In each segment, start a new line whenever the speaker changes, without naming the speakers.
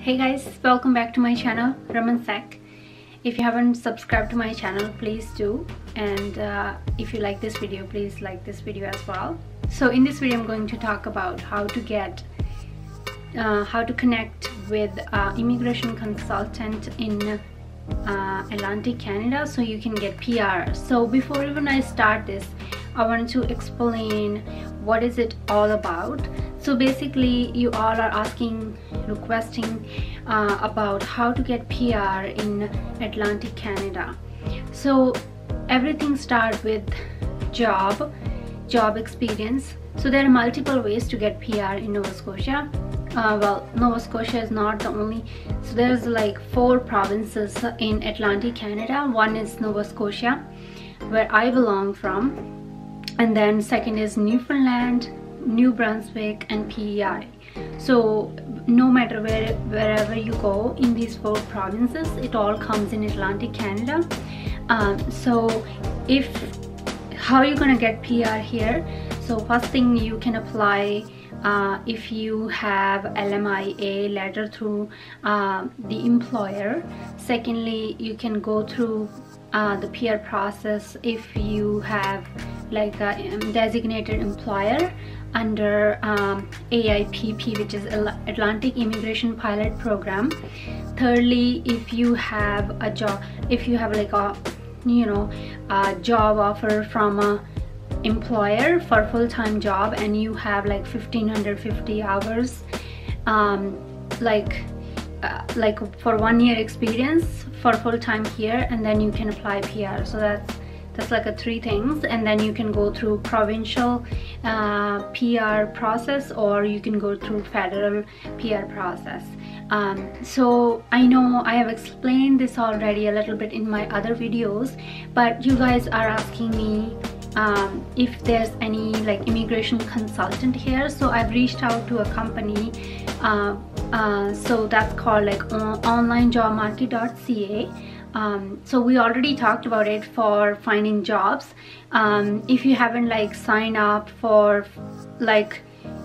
hey guys welcome back to my channel RamanSec if you haven't subscribed to my channel please do. And uh, if you like this video please like this video as well. So in this video I'm going to talk about how to get uh, how to connect with uh, immigration consultant in uh, Atlantic Canada so you can get PR so before even I start this I want to explain what is it all about so basically you all are asking requesting uh, about how to get PR in Atlantic Canada. So everything starts with job job experience. So there are multiple ways to get PR in Nova Scotia. Uh, well Nova Scotia is not the only. So there's like four provinces in Atlantic Canada. One is Nova Scotia where I belong from. And then second is Newfoundland New Brunswick and PEI so no matter where wherever you go in these four provinces it all comes in Atlantic Canada. Um, so if how are you gonna get PR here? So first thing you can apply uh, if you have LMIA letter through uh, the employer. Secondly you can go through uh, the PR process if you have like a um, designated employer under um, AIPP which is Atlantic Immigration Pilot Program. Thirdly if you have a job if you have like a you know a job offer from a employer for full-time job and you have like 1550 hours um, like uh, like for one year experience for full-time here and then you can apply PR so that's that's like a three things. And then you can go through provincial uh, PR process or you can go through federal PR process. Um, so I know I have explained this already a little bit in my other videos but you guys are asking me um, if there's any like immigration consultant here. So I've reached out to a company uh, uh, so that's called like onlinejobmarket.ca um, so we already talked about it for finding jobs. Um, if you haven't like signed up for like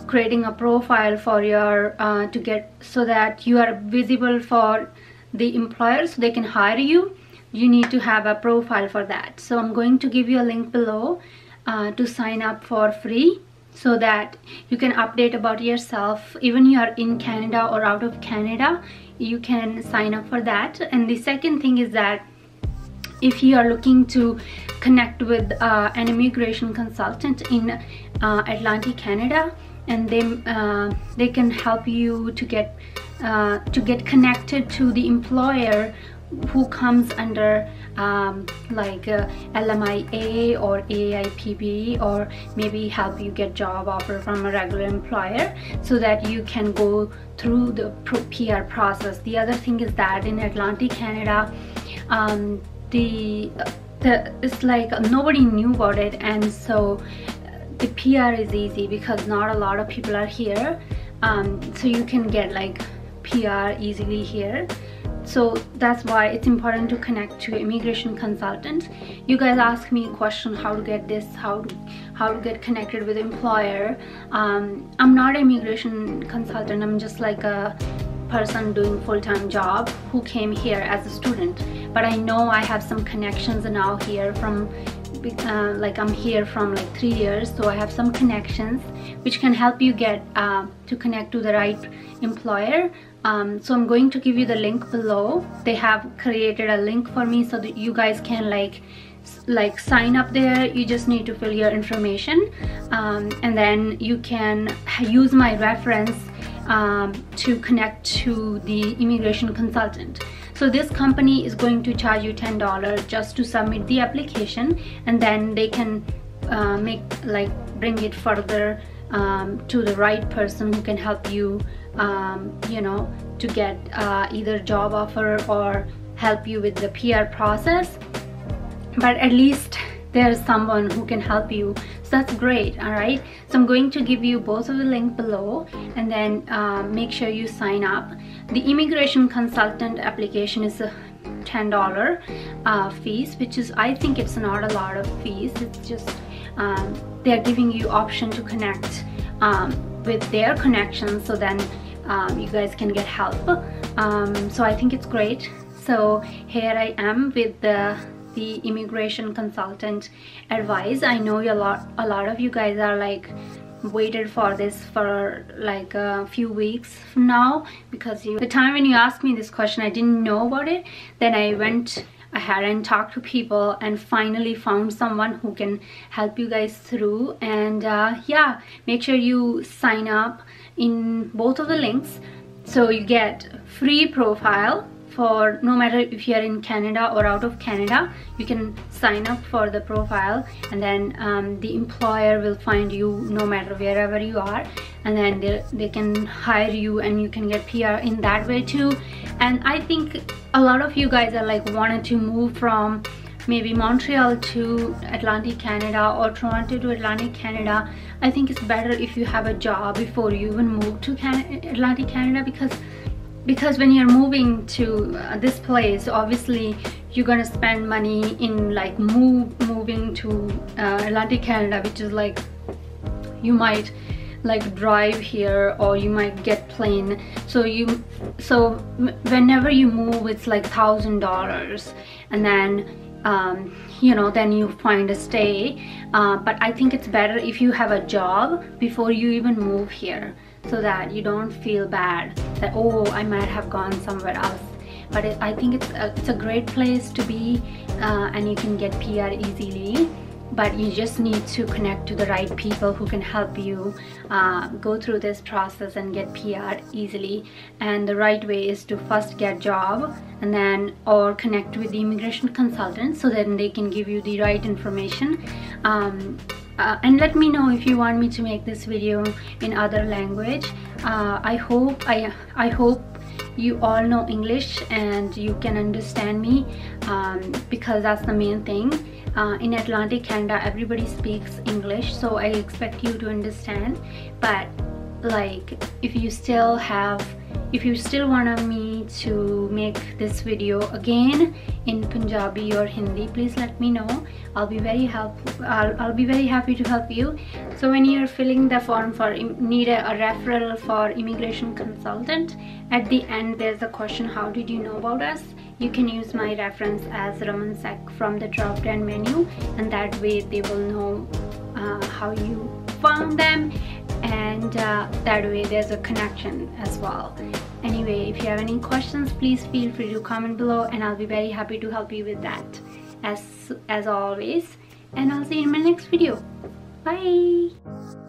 creating a profile for your uh, to get so that you are visible for the employers so they can hire you you need to have a profile for that. So I'm going to give you a link below uh, to sign up for free so that you can update about yourself. Even you are in Canada or out of Canada you can sign up for that. And the second thing is that if you are looking to connect with uh, an immigration consultant in uh, Atlantic Canada and they uh, they can help you to get uh, to get connected to the employer who comes under um, like uh, LMIA or AIPP or maybe help you get job offer from a regular employer so that you can go through the PR process. The other thing is that in Atlantic Canada, um, the, the it's like nobody knew about it and so the PR is easy because not a lot of people are here um, so you can get like PR easily here so that's why it's important to connect to immigration consultants you guys ask me a question how to get this how to how to get connected with employer. Um, i'm not an immigration consultant. I'm just like a person doing full-time job who came here as a student. But i know i have some connections now here from uh, like I'm here from like three years so I have some connections which can help you get uh, to connect to the right employer um, so I'm going to give you the link below. They have created a link for me so that you guys can like like sign up there. You just need to fill your information. Um, and then you can use my reference um, to connect to the immigration consultant. So this company is going to charge you $10 just to submit the application and then they can uh, make like bring it further um, to the right person who can help you um, you know to get uh, either job offer or help you with the PR process. But at least there's someone who can help you. So that's great all right? So i'm going to give you both of the link below and then uh, make sure you sign up. The immigration consultant application is a $10 uh, fees which is I think it's not a lot of fees. It's just um, they're giving you option to connect um, with their connection. So then um, you guys can get help. Um, so I think it's great. So here I am with the the immigration consultant advice. I know a lot a lot of you guys are like waited for this for like a few weeks now because you, the time when you asked me this question I didn't know about it. Then I went ahead and talked to people and finally found someone who can help you guys through. And uh, yeah make sure you sign up in both of the links. So you get free profile for no matter if you're in Canada or out of Canada you can sign up for the profile and then um, the employer will find you no matter wherever you are. And then they, they can hire you and you can get PR in that way too. And I think a lot of you guys are like wanted to move from maybe Montreal to Atlantic Canada or Toronto to Atlantic Canada I think it's better if you have a job before you even move to Atlantic Canada because because when you're moving to uh, this place obviously you're gonna spend money in like move moving to uh, Atlantic Canada which is like you might like drive here or you might get plane. So you so whenever you move it's like thousand dollars. And then um, you know then you find a stay. Uh, but I think it's better if you have a job before you even move here so that you don't feel bad that oh I might have gone somewhere else. But it, I think it's a, it's a great place to be uh, and you can get PR easily but you just need to connect to the right people who can help you uh, go through this process and get PR easily. And the right way is to first get job and then or connect with the immigration consultant so then they can give you the right information. Um, uh, and let me know if you want me to make this video in other language. Uh, I hope I I hope you all know English and you can understand me um, because that's the main thing. Uh, in Atlantic Canada everybody speaks English so I expect you to understand. But like if you still have if you still want me to make this video again in Punjabi or Hindi please let me know. I'll be very help I'll, I'll be very happy to help you. So when you're filling the form for need a, a referral for immigration consultant at the end there's a question how did you know about us? You can use my reference as RamanSec from the drop down menu and that way they will know uh, how you found them and uh, that way there's a connection as well. Anyway if you have any questions please feel free to comment below and I'll be very happy to help you with that as as always. And I'll see you in my next video. Bye